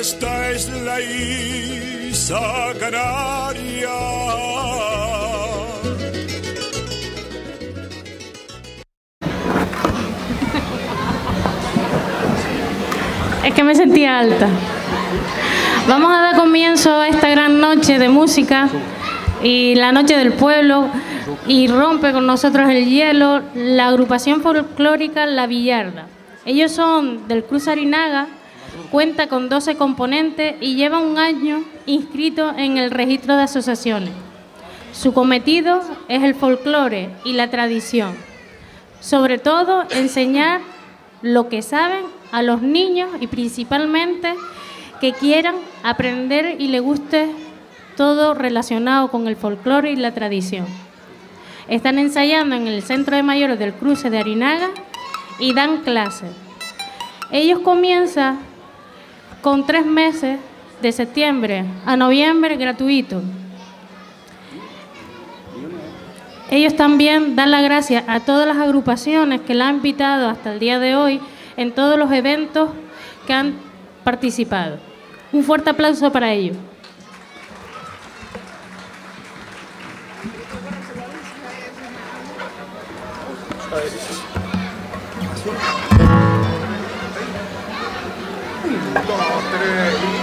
Esta es la Isa Canaria. Es que me sentía alta. Vamos a dar comienzo a esta gran noche de música y la noche del pueblo y rompe con nosotros el hielo la agrupación folclórica La Villarda. Ellos son del Cruz Arinaga cuenta con 12 componentes y lleva un año inscrito en el registro de asociaciones. Su cometido es el folclore y la tradición. Sobre todo, enseñar lo que saben a los niños y principalmente que quieran aprender y le guste todo relacionado con el folclore y la tradición. Están ensayando en el Centro de Mayores del Cruce de Arinaga y dan clases. Ellos comienzan con tres meses de septiembre a noviembre gratuito. Ellos también dan las gracias a todas las agrupaciones que la han invitado hasta el día de hoy en todos los eventos que han participado. Un fuerte aplauso para ellos. Velas, siempre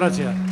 gracias.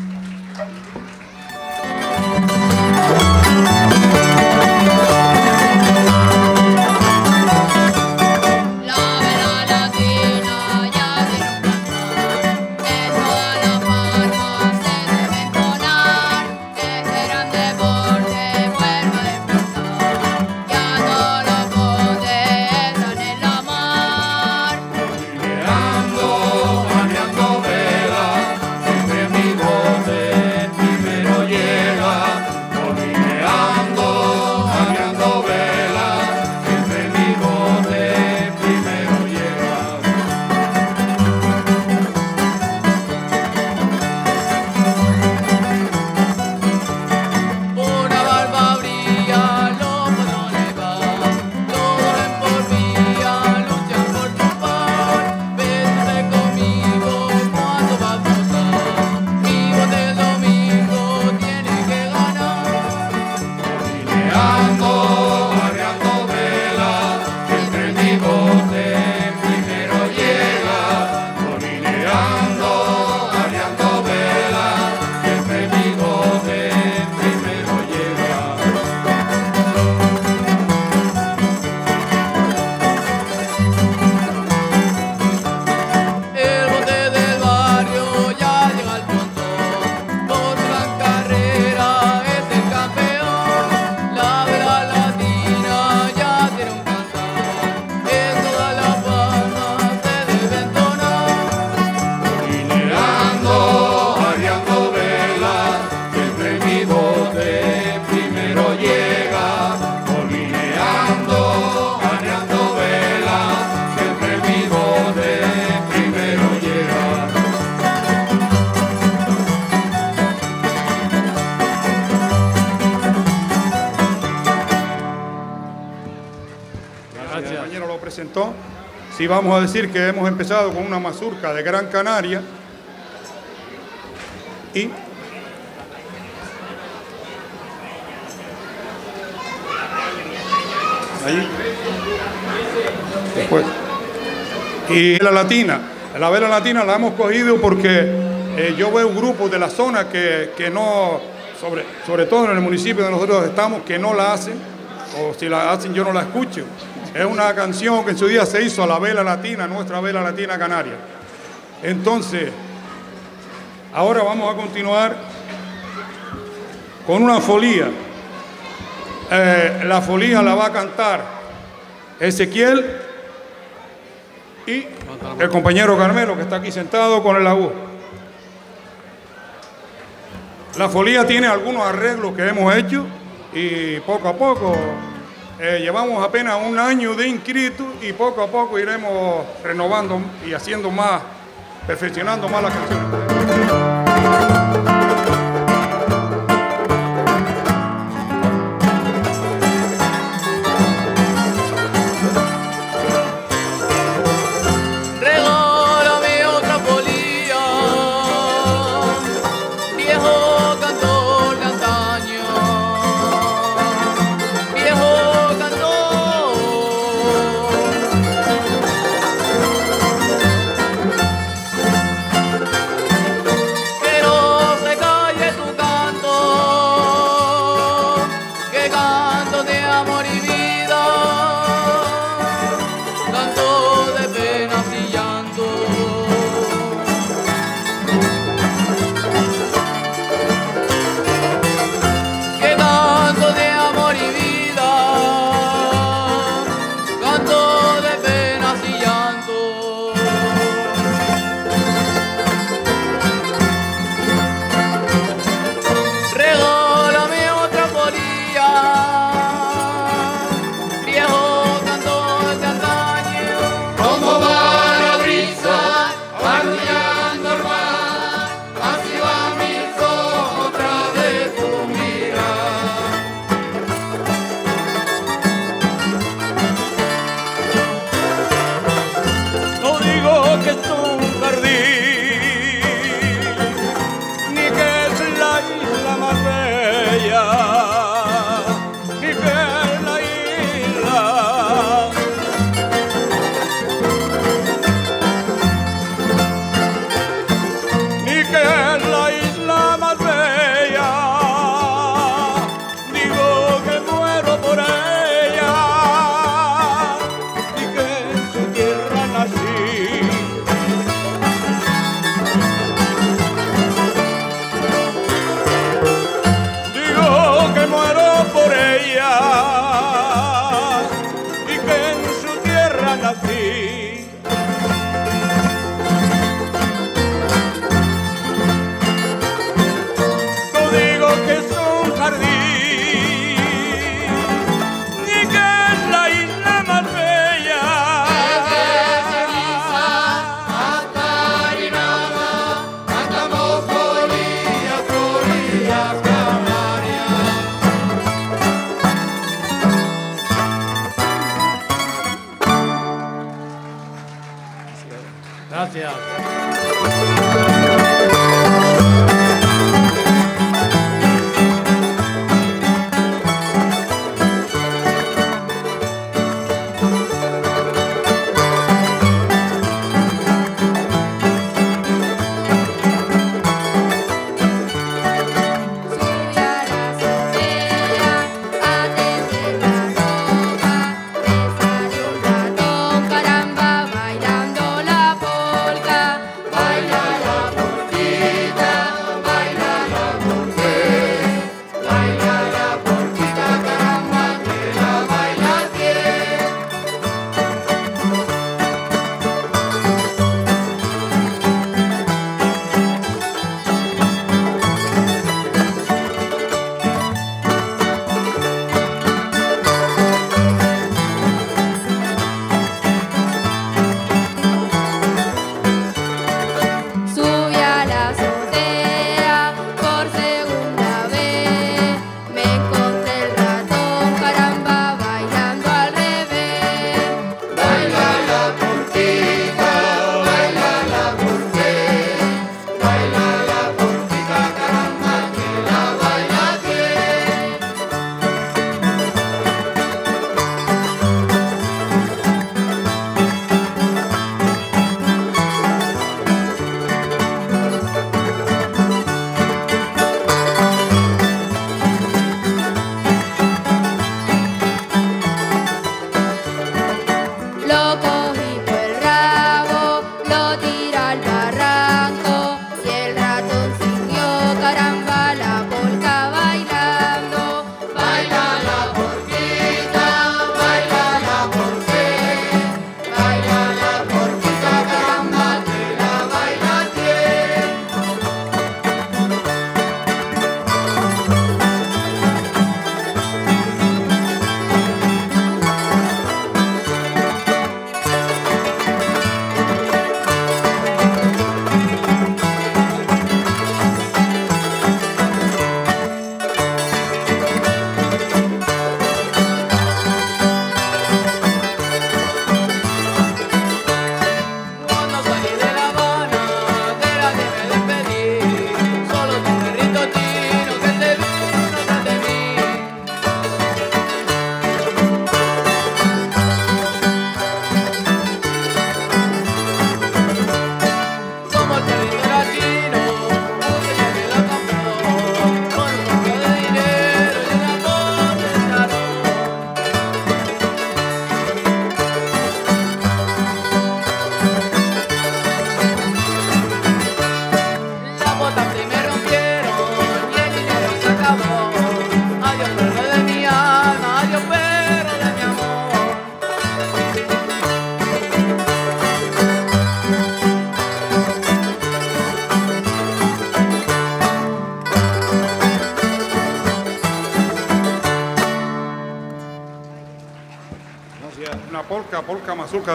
Sí vamos a decir que hemos empezado con una mazurca de Gran Canaria. Y y la latina. La vela latina la hemos cogido porque eh, yo veo un grupo de la zona que, que no sobre, sobre todo en el municipio donde nosotros estamos que no la hacen o si la hacen yo no la escucho es una canción que en su día se hizo a la vela latina nuestra vela latina canaria entonces Ahora vamos a continuar con una folía. Eh, la folía la va a cantar Ezequiel y el compañero Carmelo que está aquí sentado con el laúd. La folía tiene algunos arreglos que hemos hecho y poco a poco eh, llevamos apenas un año de inscrito y poco a poco iremos renovando y haciendo más, perfeccionando más la canción.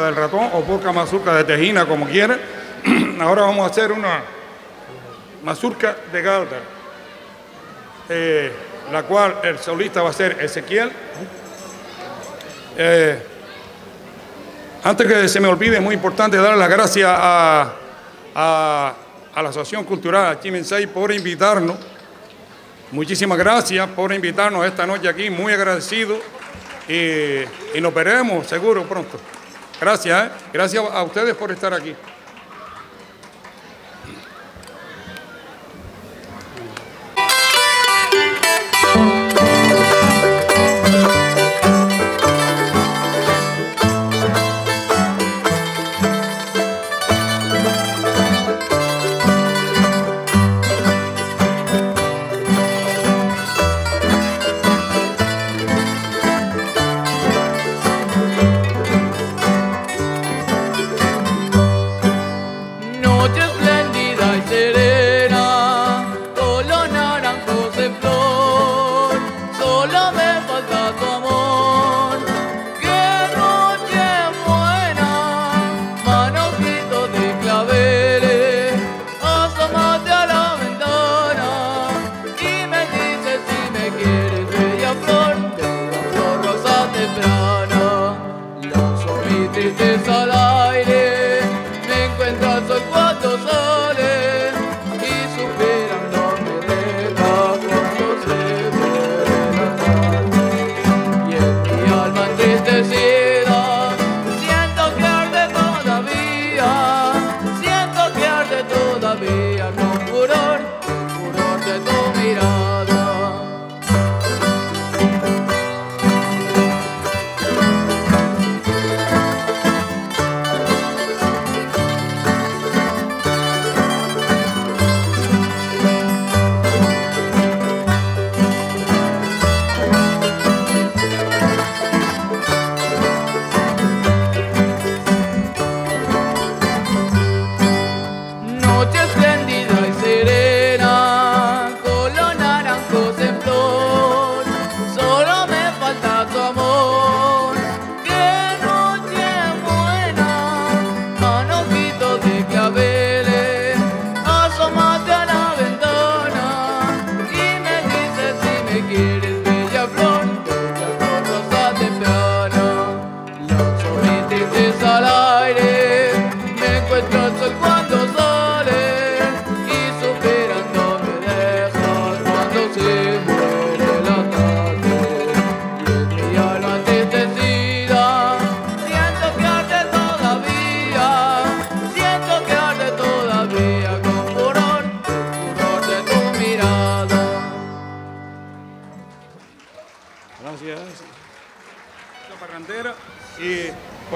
Del ratón o polca mazurca de tejina, como quieran. Ahora vamos a hacer una mazurca de galda, eh, la cual el solista va a ser Ezequiel. Eh, antes que se me olvide, es muy importante dar las gracias a, a, la Asociación Cultural Chimensay por invitarnos. Muchísimas gracias por invitarnos esta noche aquí, muy agradecido y, nos veremos seguro pronto. Gracias, ¿eh? gracias a ustedes por estar aquí.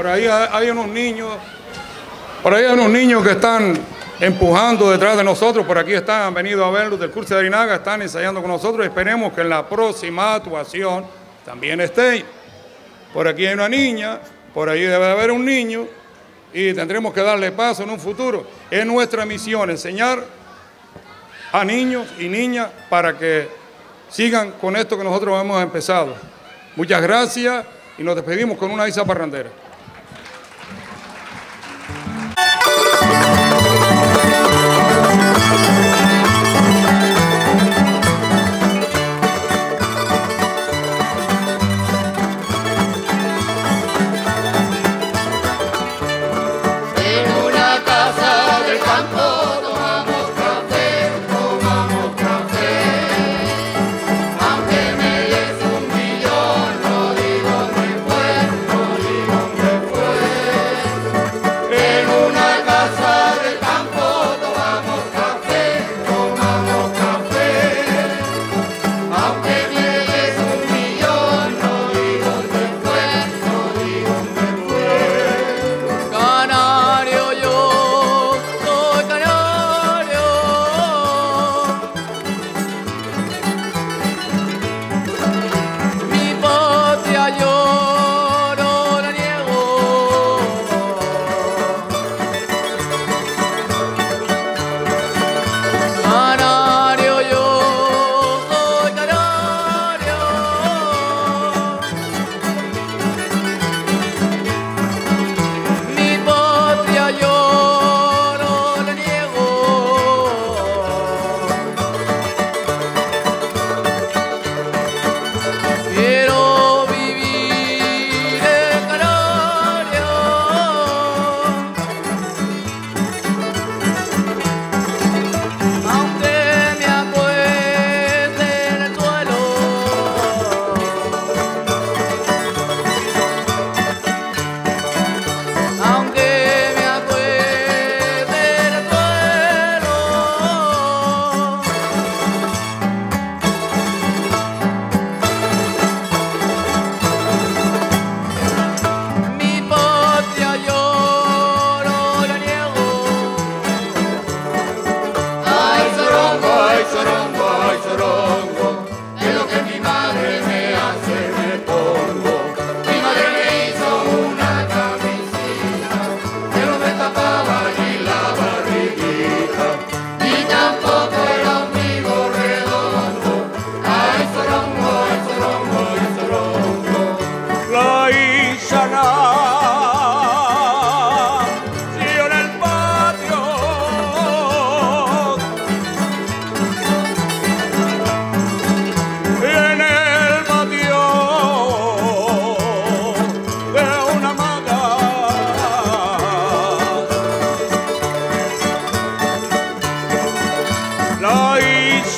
Hay unos niños, por ahí hay unos niños que están empujando detrás de nosotros, por aquí están, han venido a verlos del curso de Arinaga, están ensayando con nosotros, esperemos que en la próxima actuación también estén. Por aquí hay una niña, por ahí debe haber un niño, y tendremos que darle paso en un futuro. Es nuestra misión enseñar a niños y niñas para que sigan con esto que nosotros hemos empezado. Muchas gracias y nos despedimos con una isa parrandera.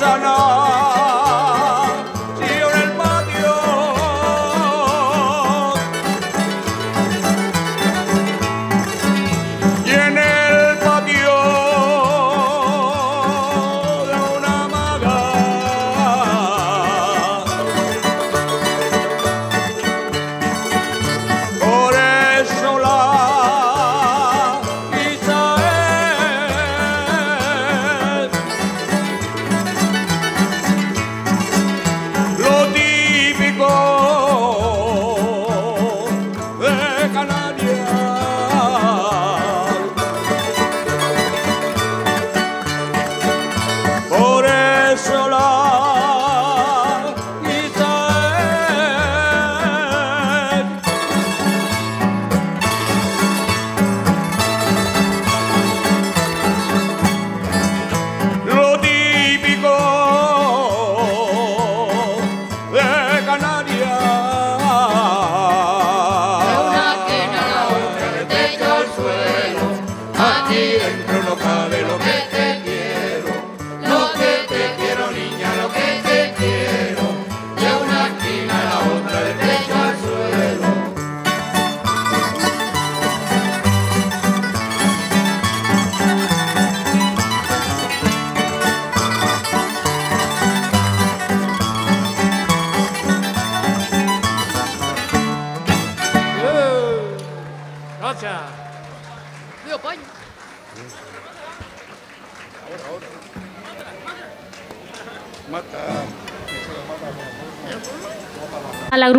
Krishna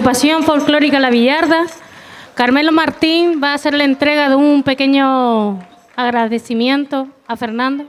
agrupación folclórica La Villarda, Carmelo Martín va a hacer la entrega de un pequeño agradecimiento a Fernando.